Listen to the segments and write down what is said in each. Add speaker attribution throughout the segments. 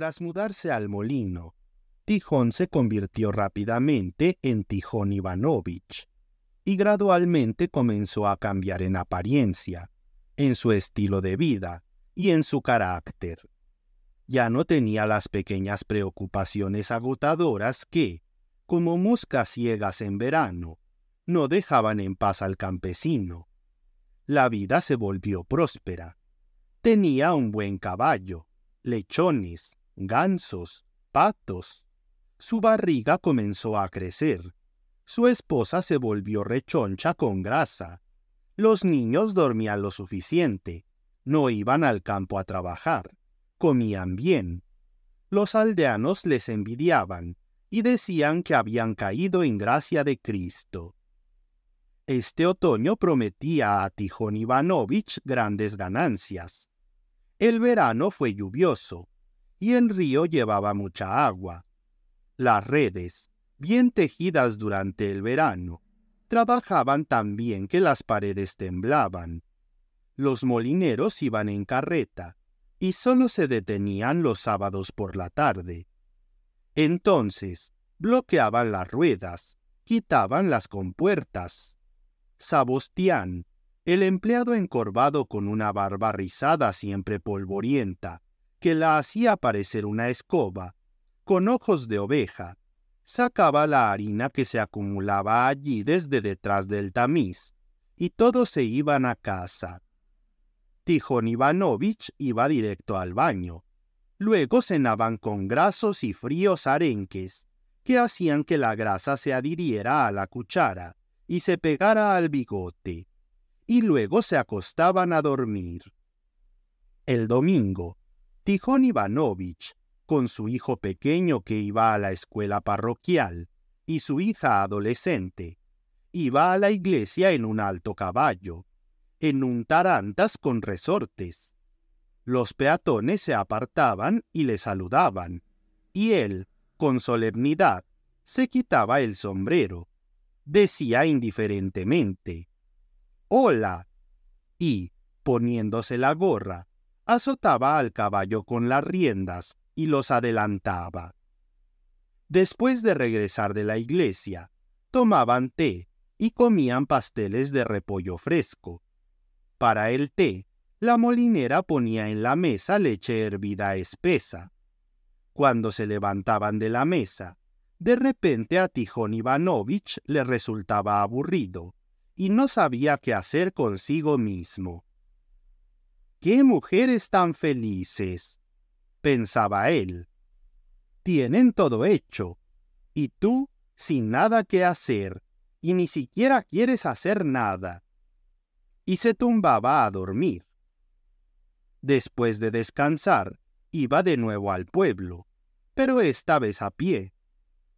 Speaker 1: Tras mudarse al molino, Tijón se convirtió rápidamente en Tijón Ivanovich y gradualmente comenzó a cambiar en apariencia, en su estilo de vida y en su carácter. Ya no tenía las pequeñas preocupaciones agotadoras que, como moscas ciegas en verano, no dejaban en paz al campesino. La vida se volvió próspera. Tenía un buen caballo, lechones, gansos, patos. Su barriga comenzó a crecer. Su esposa se volvió rechoncha con grasa. Los niños dormían lo suficiente. No iban al campo a trabajar. Comían bien. Los aldeanos les envidiaban y decían que habían caído en gracia de Cristo. Este otoño prometía a Tijón Ivanovich grandes ganancias. El verano fue lluvioso y el río llevaba mucha agua. Las redes, bien tejidas durante el verano, trabajaban tan bien que las paredes temblaban. Los molineros iban en carreta y solo se detenían los sábados por la tarde. Entonces, bloqueaban las ruedas, quitaban las compuertas. Sabostián, el empleado encorvado con una barba rizada siempre polvorienta, que la hacía parecer una escoba, con ojos de oveja, sacaba la harina que se acumulaba allí desde detrás del tamiz, y todos se iban a casa. Tijón Ivanovich iba directo al baño, Luego cenaban con grasos y fríos arenques, que hacían que la grasa se adhiriera a la cuchara y se pegara al bigote, y luego se acostaban a dormir. El domingo, Tijón Ivanovich, con su hijo pequeño que iba a la escuela parroquial y su hija adolescente, iba a la iglesia en un alto caballo, en un tarantas con resortes los peatones se apartaban y le saludaban, y él, con solemnidad, se quitaba el sombrero. Decía indiferentemente, Hola, y, poniéndose la gorra, azotaba al caballo con las riendas y los adelantaba. Después de regresar de la iglesia, tomaban té y comían pasteles de repollo fresco. Para el té la molinera ponía en la mesa leche hervida espesa. Cuando se levantaban de la mesa, de repente a Tijón Ivanovich le resultaba aburrido y no sabía qué hacer consigo mismo. ¡Qué mujeres tan felices! pensaba él. Tienen todo hecho, y tú sin nada que hacer, y ni siquiera quieres hacer nada. Y se tumbaba a dormir. Después de descansar, iba de nuevo al pueblo, pero esta vez a pie.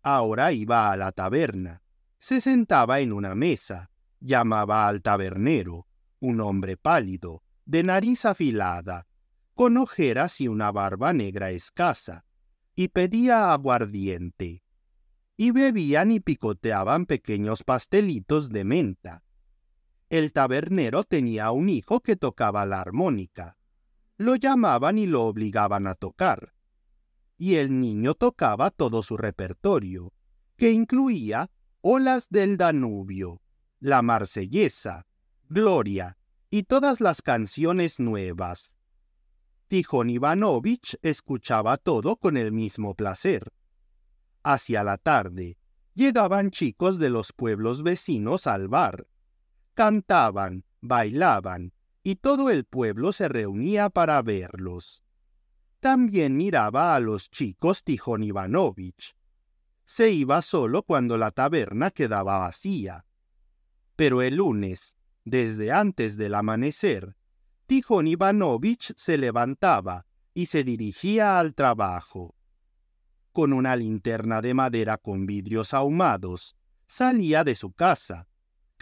Speaker 1: Ahora iba a la taberna. Se sentaba en una mesa, llamaba al tabernero, un hombre pálido, de nariz afilada, con ojeras y una barba negra escasa, y pedía aguardiente. Y bebían y picoteaban pequeños pastelitos de menta. El tabernero tenía un hijo que tocaba la armónica lo llamaban y lo obligaban a tocar. Y el niño tocaba todo su repertorio, que incluía Olas del Danubio, La Marsellesa, Gloria y todas las canciones nuevas. Tijón Ivanovich escuchaba todo con el mismo placer. Hacia la tarde, llegaban chicos de los pueblos vecinos al bar. Cantaban, bailaban y todo el pueblo se reunía para verlos. También miraba a los chicos Tijón Ivanovich. Se iba solo cuando la taberna quedaba vacía. Pero el lunes, desde antes del amanecer, Tijón Ivanovich se levantaba y se dirigía al trabajo. Con una linterna de madera con vidrios ahumados, salía de su casa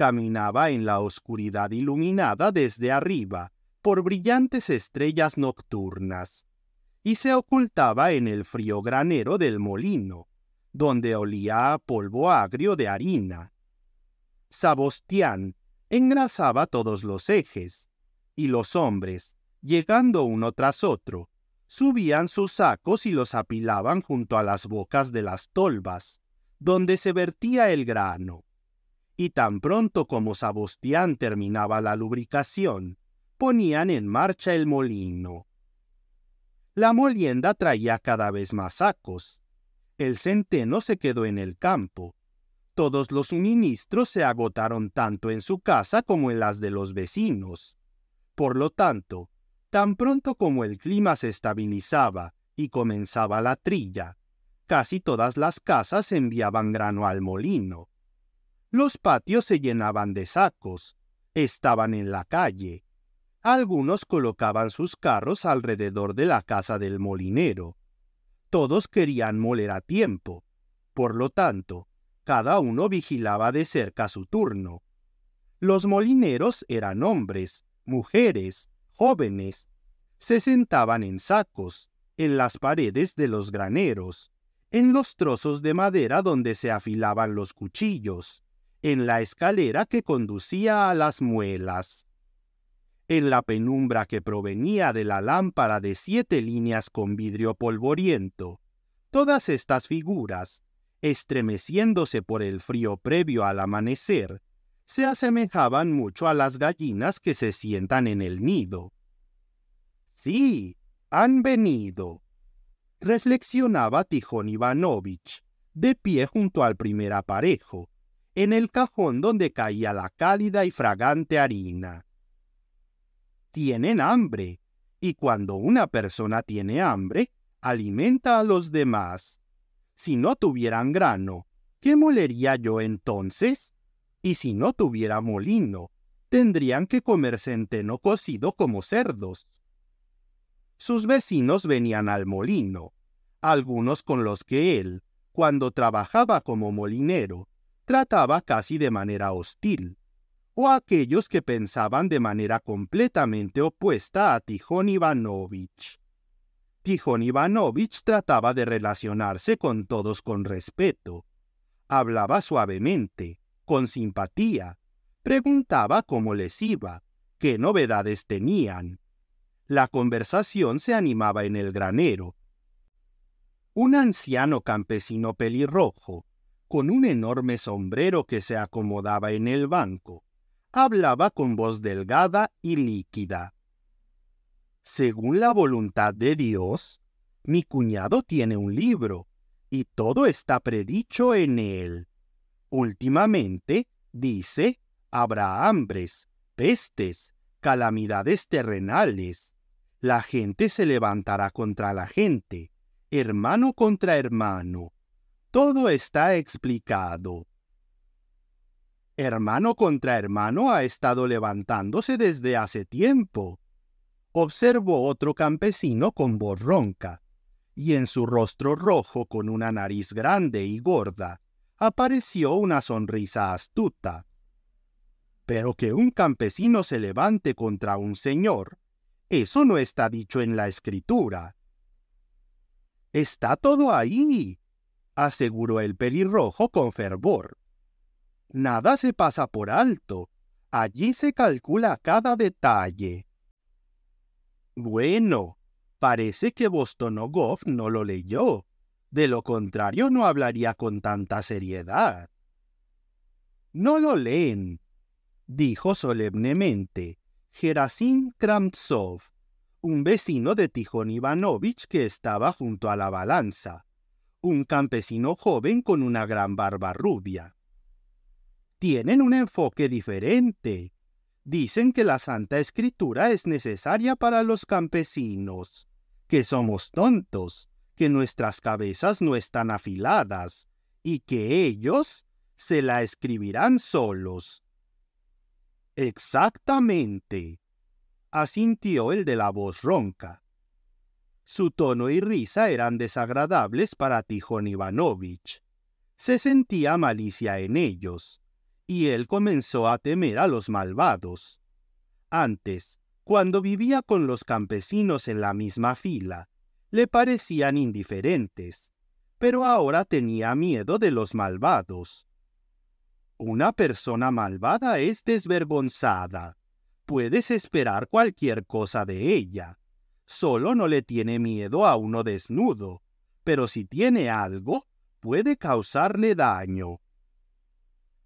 Speaker 1: caminaba en la oscuridad iluminada desde arriba por brillantes estrellas nocturnas, y se ocultaba en el frío granero del molino, donde olía a polvo agrio de harina. Sabostián engrasaba todos los ejes, y los hombres, llegando uno tras otro, subían sus sacos y los apilaban junto a las bocas de las tolvas, donde se vertía el grano. Y tan pronto como Sabostián terminaba la lubricación, ponían en marcha el molino. La molienda traía cada vez más sacos. El centeno se quedó en el campo. Todos los suministros se agotaron tanto en su casa como en las de los vecinos. Por lo tanto, tan pronto como el clima se estabilizaba y comenzaba la trilla, casi todas las casas enviaban grano al molino. Los patios se llenaban de sacos, estaban en la calle, algunos colocaban sus carros alrededor de la casa del molinero. Todos querían moler a tiempo. Por lo tanto, cada uno vigilaba de cerca su turno. Los molineros eran hombres, mujeres, jóvenes. Se sentaban en sacos, en las paredes de los graneros, en los trozos de madera donde se afilaban los cuchillos, en la escalera que conducía a las muelas en la penumbra que provenía de la lámpara de siete líneas con vidrio polvoriento. Todas estas figuras, estremeciéndose por el frío previo al amanecer, se asemejaban mucho a las gallinas que se sientan en el nido. Sí, han venido. Reflexionaba Tijón Ivanovich, de pie junto al primer aparejo, en el cajón donde caía la cálida y fragante harina tienen hambre, y cuando una persona tiene hambre, alimenta a los demás. Si no tuvieran grano, ¿qué molería yo entonces? Y si no tuviera molino, tendrían que comer centeno cocido como cerdos. Sus vecinos venían al molino, algunos con los que él, cuando trabajaba como molinero, trataba casi de manera hostil o aquellos que pensaban de manera completamente opuesta a Tijón Ivanovich. Tijón Ivanovich trataba de relacionarse con todos con respeto. Hablaba suavemente, con simpatía, preguntaba cómo les iba, qué novedades tenían. La conversación se animaba en el granero. Un anciano campesino pelirrojo, con un enorme sombrero que se acomodaba en el banco, hablaba con voz delgada y líquida. Según la voluntad de Dios, mi cuñado tiene un libro, y todo está predicho en él. Últimamente, dice, habrá hambres, pestes, calamidades terrenales. La gente se levantará contra la gente, hermano contra hermano. Todo está explicado hermano contra hermano ha estado levantándose desde hace tiempo. Observó otro campesino con voz ronca, y en su rostro rojo con una nariz grande y gorda apareció una sonrisa astuta. Pero que un campesino se levante contra un señor, eso no está dicho en la escritura. Está todo ahí, aseguró el pelirrojo con fervor. Nada se pasa por alto. Allí se calcula cada detalle. Bueno, parece que Bostonogov no lo leyó. De lo contrario no hablaría con tanta seriedad. No lo leen, dijo solemnemente Gerasim Kramtsov, un vecino de Tijón Ivanovich que estaba junto a la balanza, un campesino joven con una gran barba rubia tienen un enfoque diferente. Dicen que la Santa Escritura es necesaria para los campesinos, que somos tontos, que nuestras cabezas no están afiladas, y que ellos se la escribirán solos. Exactamente, asintió el de la voz ronca. Su tono y risa eran desagradables para Tijón Ivanovich. Se sentía malicia en ellos y él comenzó a temer a los malvados. Antes, cuando vivía con los campesinos en la misma fila, le parecían indiferentes, pero ahora tenía miedo de los malvados. Una persona malvada es desvergonzada. Puedes esperar cualquier cosa de ella. solo no le tiene miedo a uno desnudo, pero si tiene algo, puede causarle daño.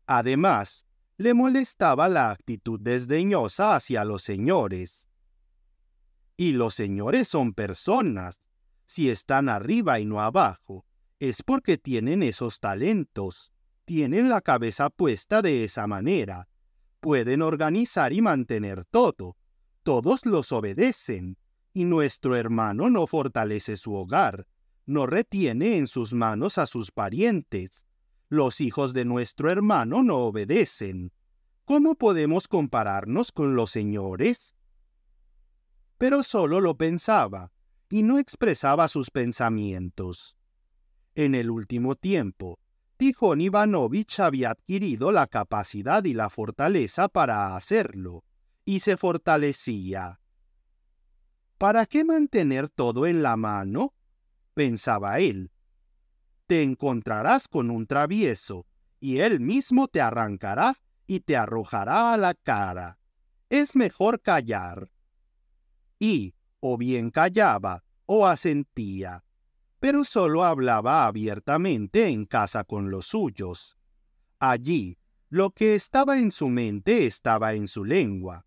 Speaker 1: Además, le molestaba la actitud desdeñosa hacia los señores. Y los señores son personas. Si están arriba y no abajo, es porque tienen esos talentos, tienen la cabeza puesta de esa manera, pueden organizar y mantener todo, todos los obedecen, y nuestro hermano no fortalece su hogar, no retiene en sus manos a sus parientes. Los hijos de nuestro hermano no obedecen. ¿Cómo podemos compararnos con los señores? Pero solo lo pensaba, y no expresaba sus pensamientos. En el último tiempo, Tijón Ivanovich había adquirido la capacidad y la fortaleza para hacerlo, y se fortalecía. ¿Para qué mantener todo en la mano? pensaba él. Te encontrarás con un travieso, y él mismo te arrancará y te arrojará a la cara. Es mejor callar. Y, o bien callaba, o asentía, pero solo hablaba abiertamente en casa con los suyos. Allí, lo que estaba en su mente estaba en su lengua.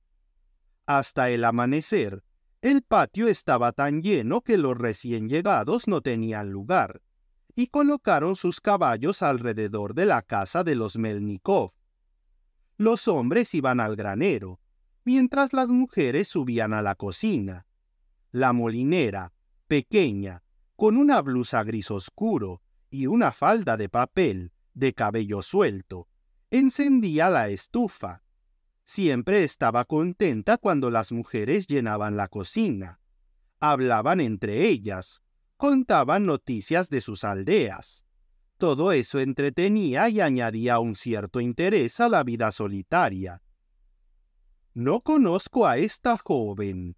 Speaker 1: Hasta el amanecer, el patio estaba tan lleno que los recién llegados no tenían lugar, y colocaron sus caballos alrededor de la casa de los Melnikov. Los hombres iban al granero, mientras las mujeres subían a la cocina. La molinera, pequeña, con una blusa gris oscuro y una falda de papel de cabello suelto, encendía la estufa. Siempre estaba contenta cuando las mujeres llenaban la cocina. Hablaban entre ellas, contaban noticias de sus aldeas. Todo eso entretenía y añadía un cierto interés a la vida solitaria. No conozco a esta joven,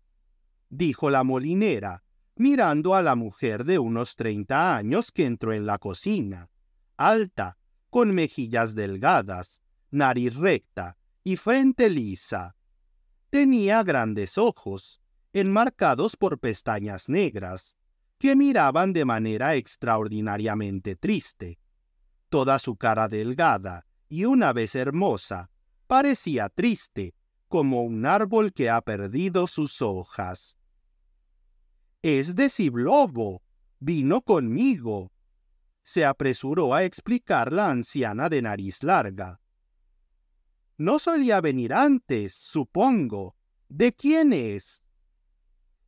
Speaker 1: dijo la molinera, mirando a la mujer de unos treinta años que entró en la cocina, alta, con mejillas delgadas, nariz recta y frente lisa. Tenía grandes ojos, enmarcados por pestañas negras, que miraban de manera extraordinariamente triste. Toda su cara delgada y una vez hermosa parecía triste, como un árbol que ha perdido sus hojas. Es de Ciblobo. Vino conmigo. Se apresuró a explicar la anciana de nariz larga. No solía venir antes, supongo. ¿De quién es?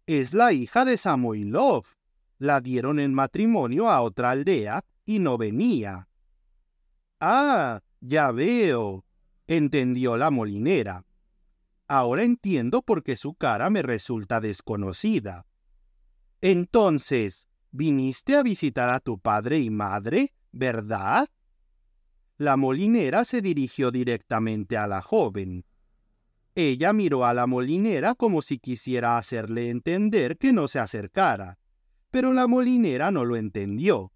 Speaker 1: Es la hija de Samoilov. La dieron en matrimonio a otra aldea y no venía. Ah, ya veo, entendió la molinera. Ahora entiendo por qué su cara me resulta desconocida. Entonces, viniste a visitar a tu padre y madre, ¿verdad? La molinera se dirigió directamente a la joven. Ella miró a la molinera como si quisiera hacerle entender que no se acercara, pero la molinera no lo entendió.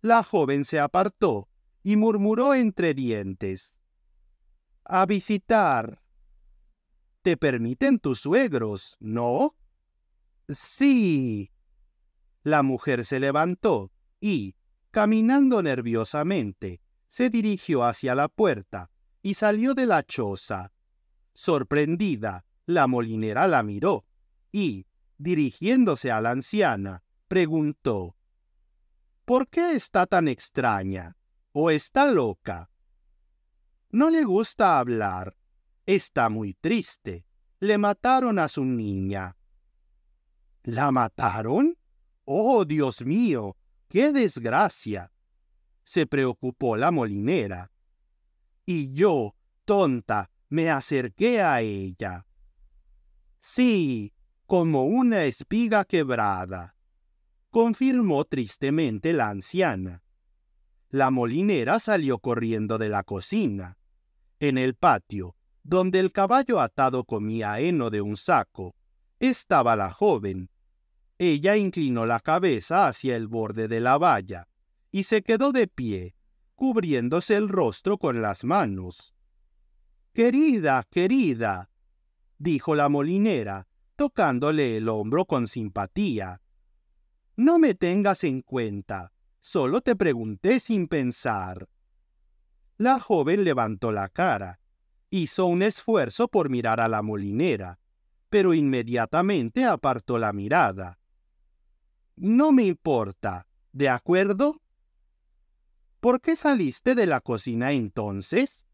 Speaker 1: La joven se apartó y murmuró entre dientes. A visitar. Te permiten tus suegros, ¿no? Sí, la mujer se levantó y, caminando nerviosamente, se dirigió hacia la puerta y salió de la choza. Sorprendida, la molinera la miró y, dirigiéndose a la anciana, preguntó ¿Por qué está tan extraña? ¿O está loca? No le gusta hablar. Está muy triste. Le mataron a su niña. ¿La mataron? Oh, Dios mío, qué desgracia. se preocupó la molinera. Y yo, tonta, me acerqué a ella. Sí, como una espiga quebrada, confirmó tristemente la anciana. La molinera salió corriendo de la cocina. En el patio, donde el caballo atado comía heno de un saco, estaba la joven, ella inclinó la cabeza hacia el borde de la valla y se quedó de pie, cubriéndose el rostro con las manos. Querida, querida, dijo la molinera, tocándole el hombro con simpatía. No me tengas en cuenta, solo te pregunté sin pensar. La joven levantó la cara, hizo un esfuerzo por mirar a la molinera, pero inmediatamente apartó la mirada. No me importa, ¿de acuerdo? ¿Por qué saliste de la cocina entonces?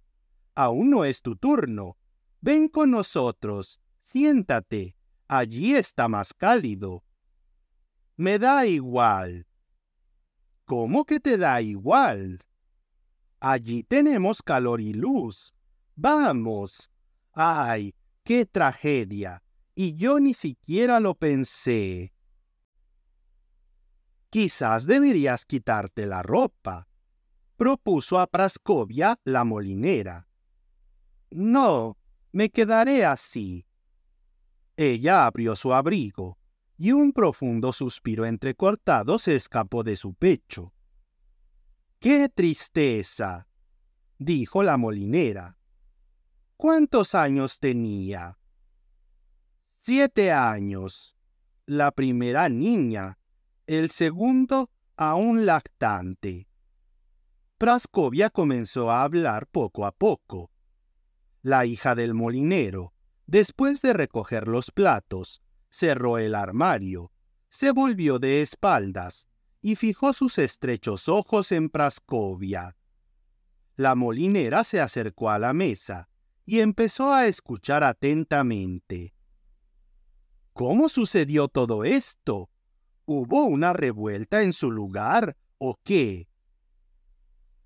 Speaker 1: Aún no es tu turno. Ven con nosotros, siéntate. Allí está más cálido. Me da igual. ¿Cómo que te da igual? Allí tenemos calor y luz. Vamos. Ay, qué tragedia. Y yo ni siquiera lo pensé. Quizás deberías quitarte la ropa, propuso a Praskovia la molinera. No, me quedaré así. Ella abrió su abrigo y un profundo suspiro entrecortado se escapó de su pecho. ¡Qué tristeza! dijo la molinera. ¿Cuántos años tenía? Siete años. La primera niña, el segundo aún lactante. Praskovia comenzó a hablar poco a poco. La hija del molinero, después de recoger los platos, cerró el armario, se volvió de espaldas y fijó sus estrechos ojos en Praskovia. La molinera se acercó a la mesa y empezó a escuchar atentamente. ¿Cómo sucedió todo esto? ¿Hubo una revuelta en su lugar o qué?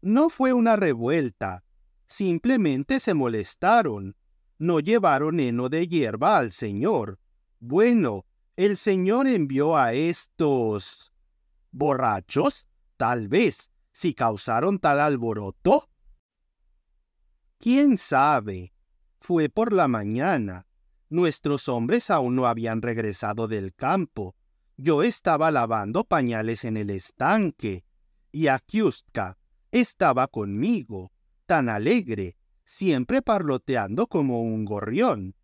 Speaker 1: No fue una revuelta, simplemente se molestaron. No llevaron heno de hierba al Señor. Bueno, el Señor envió a estos... ¿Borrachos? Tal vez, si causaron tal alboroto. ¿Quién sabe? Fue por la mañana. Nuestros hombres aún no habían regresado del campo. Yo estaba lavando pañales en el estanque y Akiustka estaba conmigo, tan alegre, siempre parloteando como un gorrión.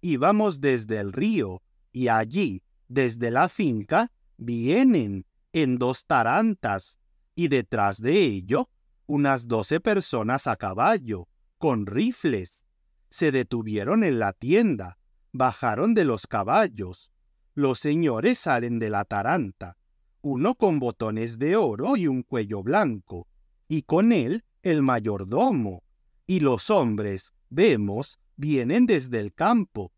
Speaker 1: Íbamos desde el río y allí, desde la finca, vienen en dos tarantas y detrás de ello unas doce personas a caballo, con rifles. Se detuvieron en la tienda, bajaron de los caballos, los señores salen de la taranta, uno con botones de oro y un cuello blanco, y con él el mayordomo. Y los hombres, vemos, vienen desde el campo.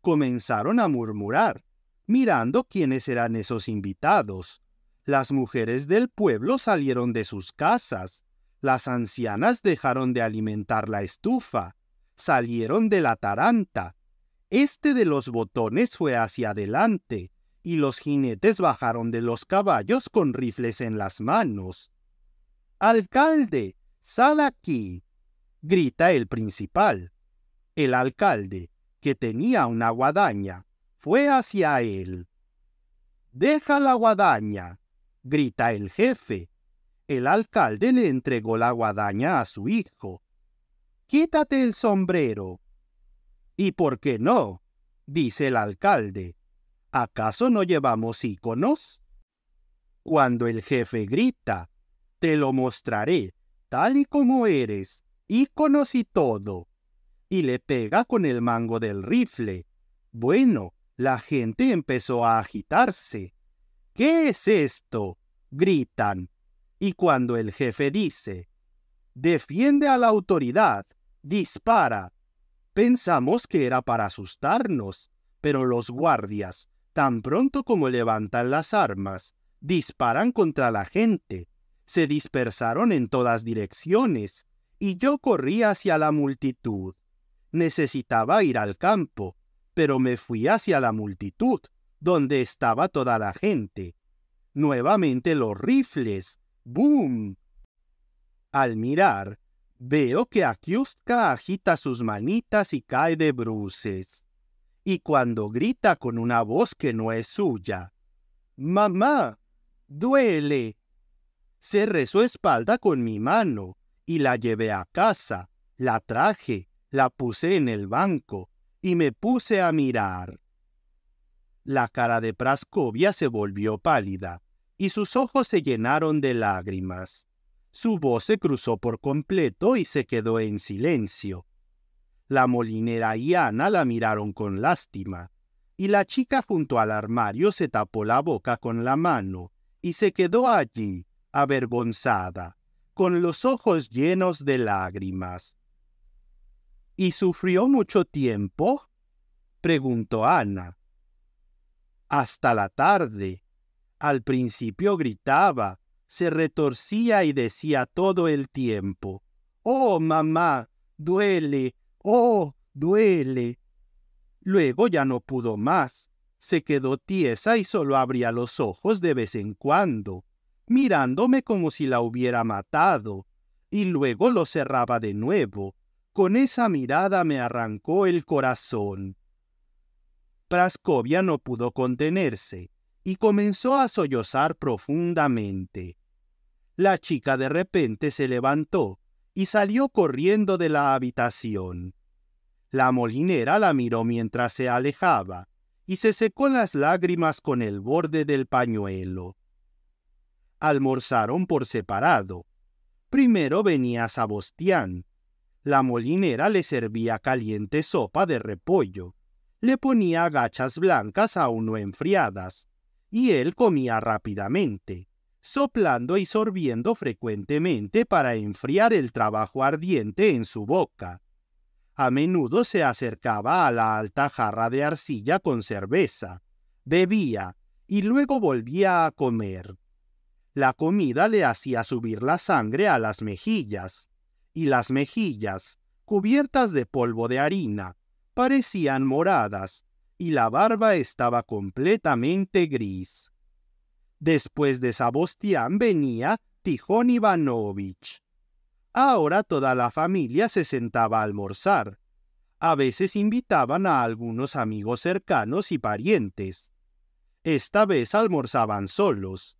Speaker 1: Comenzaron a murmurar, mirando quiénes eran esos invitados. Las mujeres del pueblo salieron de sus casas. Las ancianas dejaron de alimentar la estufa. Salieron de la taranta este de los botones fue hacia adelante, y los jinetes bajaron de los caballos con rifles en las manos. Alcalde, sal aquí, grita el principal. El alcalde, que tenía una guadaña, fue hacia él. Deja la guadaña, grita el jefe. El alcalde le entregó la guadaña a su hijo. Quítate el sombrero, ¿Y por qué no? dice el alcalde. ¿Acaso no llevamos íconos? Cuando el jefe grita, te lo mostraré tal y como eres, íconos y todo, y le pega con el mango del rifle. Bueno, la gente empezó a agitarse. ¿Qué es esto? gritan. Y cuando el jefe dice, defiende a la autoridad, dispara, Pensamos que era para asustarnos, pero los guardias, tan pronto como levantan las armas, disparan contra la gente. Se dispersaron en todas direcciones, y yo corrí hacia la multitud. Necesitaba ir al campo, pero me fui hacia la multitud, donde estaba toda la gente. Nuevamente los rifles. ¡Boom! Al mirar, Veo que Akiustka agita sus manitas y cae de bruces. Y cuando grita con una voz que no es suya, Mamá, duele. Cerré su espalda con mi mano y la llevé a casa, la traje, la puse en el banco y me puse a mirar. La cara de Praskovia se volvió pálida y sus ojos se llenaron de lágrimas. Su voz se cruzó por completo y se quedó en silencio. La molinera y Ana la miraron con lástima, y la chica junto al armario se tapó la boca con la mano y se quedó allí, avergonzada, con los ojos llenos de lágrimas. ¿Y sufrió mucho tiempo? preguntó Ana. Hasta la tarde. Al principio gritaba, se retorcía y decía todo el tiempo, Oh, mamá, duele, oh, duele. Luego ya no pudo más, se quedó tiesa y solo abría los ojos de vez en cuando, mirándome como si la hubiera matado, y luego lo cerraba de nuevo, con esa mirada me arrancó el corazón. Praskovia no pudo contenerse y comenzó a sollozar profundamente. La chica de repente se levantó y salió corriendo de la habitación. La molinera la miró mientras se alejaba y se secó las lágrimas con el borde del pañuelo. Almorzaron por separado. Primero venía Sabostián, la molinera le servía caliente sopa de repollo, le ponía gachas blancas aún no enfriadas, y él comía rápidamente, soplando y sorbiendo frecuentemente para enfriar el trabajo ardiente en su boca. A menudo se acercaba a la alta jarra de arcilla con cerveza, bebía y luego volvía a comer. La comida le hacía subir la sangre a las mejillas, y las mejillas, cubiertas de polvo de harina, parecían moradas, y la barba estaba completamente gris. Después de Sabostián venía Tijón Ivanovich. Ahora toda la familia se sentaba a almorzar. A veces invitaban a algunos amigos cercanos y parientes. Esta vez almorzaban solos.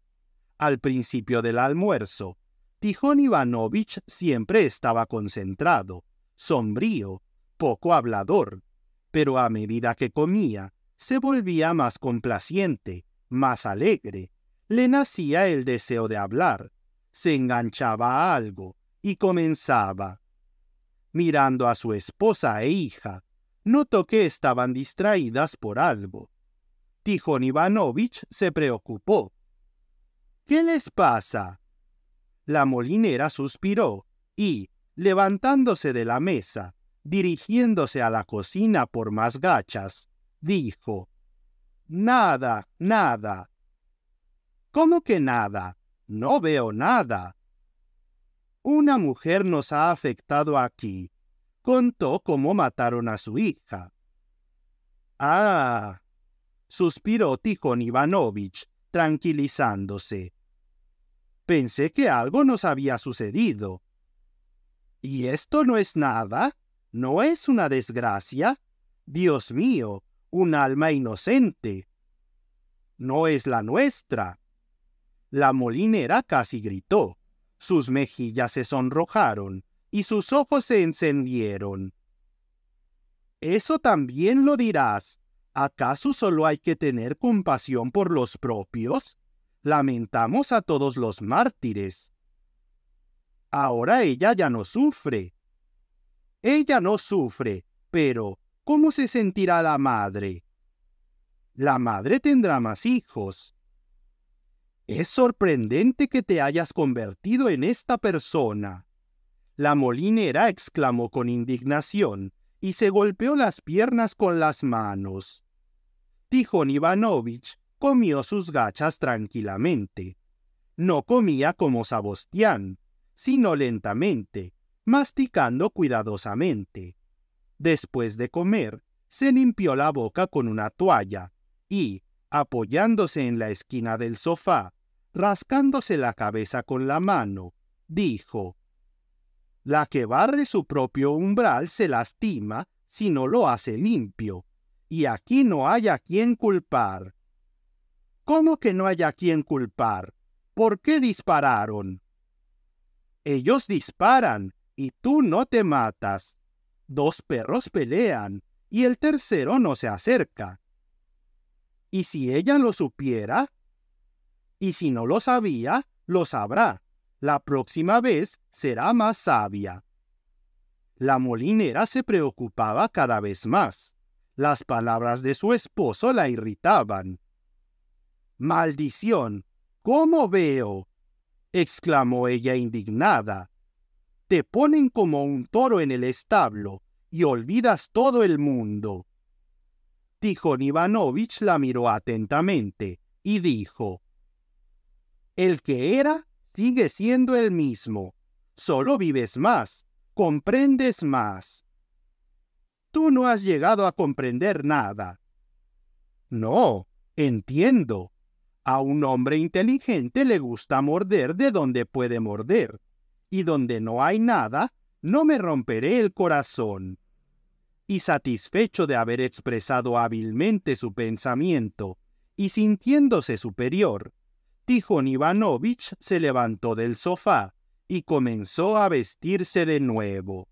Speaker 1: Al principio del almuerzo, Tijón Ivanovich siempre estaba concentrado, sombrío, poco hablador, pero a medida que comía, se volvía más complaciente, más alegre, le nacía el deseo de hablar, se enganchaba a algo y comenzaba. Mirando a su esposa e hija, notó que estaban distraídas por algo. Tijón Ivanovich se preocupó. ¿Qué les pasa? La molinera suspiró y, levantándose de la mesa, dirigiéndose a la cocina por más gachas, dijo, Nada, nada. ¿Cómo que nada? No veo nada. Una mujer nos ha afectado aquí. Contó cómo mataron a su hija. Ah, suspiró Tijón Ivanovich, tranquilizándose. Pensé que algo nos había sucedido. ¿Y esto no es nada? ¿No es una desgracia? Dios mío, un alma inocente. No es la nuestra. La molinera casi gritó. Sus mejillas se sonrojaron y sus ojos se encendieron. Eso también lo dirás. ¿Acaso solo hay que tener compasión por los propios? Lamentamos a todos los mártires. Ahora ella ya no sufre. Ella no sufre, pero ¿cómo se sentirá la madre? La madre tendrá más hijos. Es sorprendente que te hayas convertido en esta persona. La molinera exclamó con indignación y se golpeó las piernas con las manos. Tijón Ivanovich comió sus gachas tranquilamente. No comía como Sabostián, sino lentamente, masticando cuidadosamente. Después de comer, se limpió la boca con una toalla y, apoyándose en la esquina del sofá, rascándose la cabeza con la mano, dijo, La que barre su propio umbral se lastima si no lo hace limpio, y aquí no hay a quien culpar. ¿Cómo que no hay a quien culpar? ¿Por qué dispararon? Ellos disparan y tú no te matas. Dos perros pelean y el tercero no se acerca. ¿Y si ella lo supiera? Y si no lo sabía, lo sabrá. La próxima vez será más sabia. La molinera se preocupaba cada vez más. Las palabras de su esposo la irritaban. Maldición. ¿Cómo veo? exclamó ella indignada. Te ponen como un toro en el establo y olvidas todo el mundo. Tijon Ivanovich la miró atentamente y dijo, El que era sigue siendo el mismo, solo vives más, comprendes más. Tú no has llegado a comprender nada. No, entiendo. A un hombre inteligente le gusta morder de donde puede morder, y donde no hay nada, no me romperé el corazón y satisfecho de haber expresado hábilmente su pensamiento, y sintiéndose superior, Tijon Ivanovich se levantó del sofá y comenzó a vestirse de nuevo.